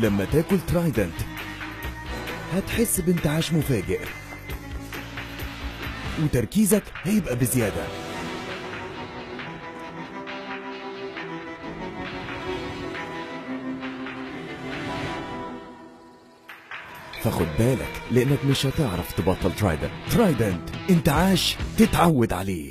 لما تاكل ترايدنت. هتحس بانتعاش مفاجئ. وتركيزك هيبقى بزيادة. فخد بالك لأنك مش هتعرف تبطل ترايدنت. ترايدنت انتعاش تتعود عليه.